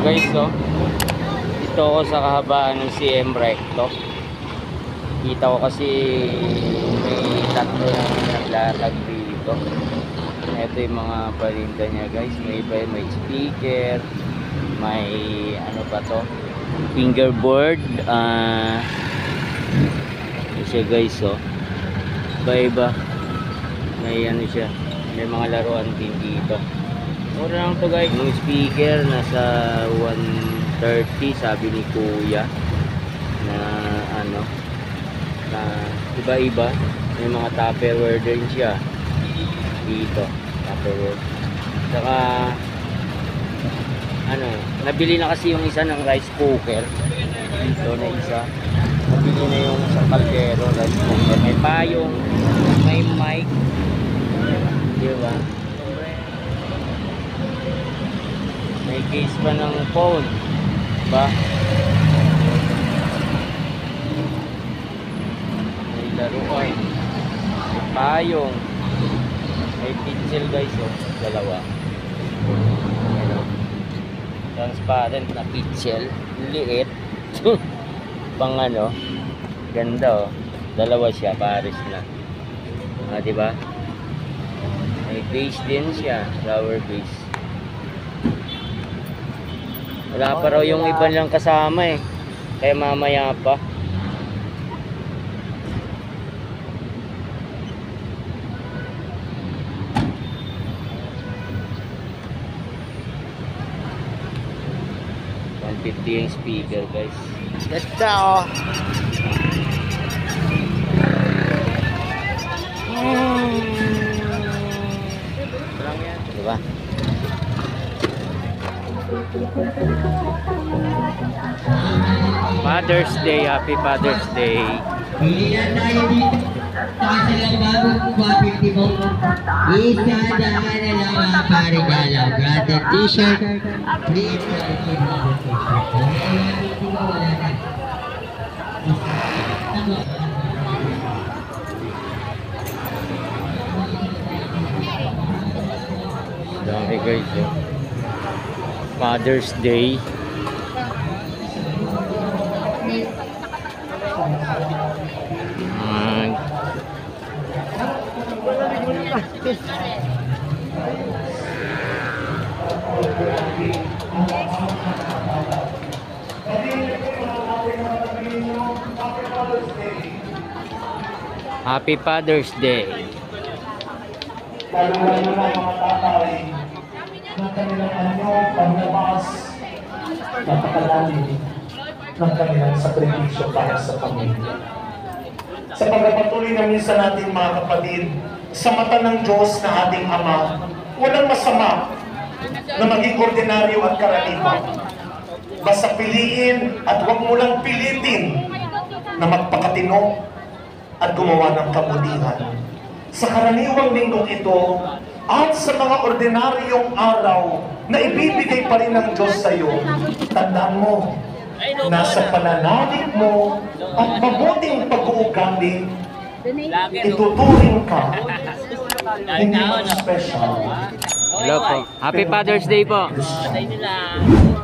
guys, oh. Dito ako sa kahabaan ng CM Recto. Kita ko kasi may tatlo na naglatag dito. Ito yung mga palinda niya guys. May iba may speaker, may ano pa to? Fingerboard. Ah, ito siya guys, oh. Iba-iba. May ano siya. May mga laruan din dito. Mura lang to guys. Yung speaker nasa 130 sabi ni Kuya na ano na iba-iba. May mga tupperware din siya dito. Tupperware. Saka ano, nabili na kasi yung isa ng rice cooker. Dito na isa. Nabili na yung sa kaldero rice cooker. May payong, may mic. Di ba? May case pa ng phone. Ba? May laruan. May payong. May pencil guys oh. Dalawa. Transparent na pencil. Liit. Pang ano. Ganda oh. Dalawa siya. Pares na. Ah, di ba? May base din siya. Flower base. Wala pa raw yung iba lang kasama eh. Kaya mamaya pa. $150 yung speaker guys. Ganda oh. Father's Day, Happy Father's Day. Pilihan tayo dito. Kasi lang bagong 150 mo. Isa daan na lang mga parigala. Branded t-shirt. Branded t-shirt. Wala na. Dami oh. Father's Day. Happy Father's Day. ng mga tatay ng kanilang anyo, paglamas, napakalalim ng kanilang sakripisyo para sa pamilya. Sa pagpapatuloy na minsan natin mga kapatid, sa mata ng Diyos na ating Ama, walang masama na maging ordinaryo at karaniwan. Basta piliin at huwag mo lang pilitin na magpakatino at gumawa ng kabutihan. Sa karaniwang linggong ito at sa mga ordinaryong araw na ibibigay pa rin ng Diyos sa iyo, tandaan mo, nasa pananalig mo at mabuting pag-uugali, ituturing ka hindi man special. Hello po. Happy Father's Day po. Christian.